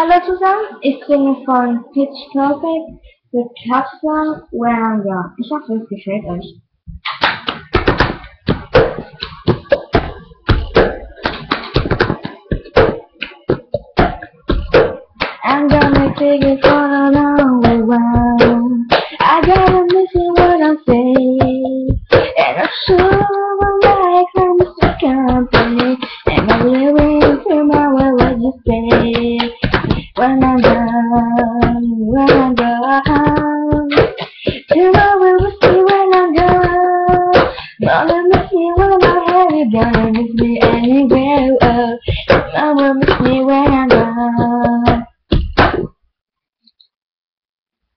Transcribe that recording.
Hallo zusammen, ich bin von Pitch Perfect für Kapsel Wearer. Ich hoffe, es gefällt euch. I'm gonna take it for. I gotta listen what saying. And I'm sure the company. And I'm living to my what you say. When I'm gone, when I'm gone. Tomorrow we'll see when I'm gone. Gonna miss me when I'm here. Gonna miss me anywhere. Oh, gonna miss me when I'm gone.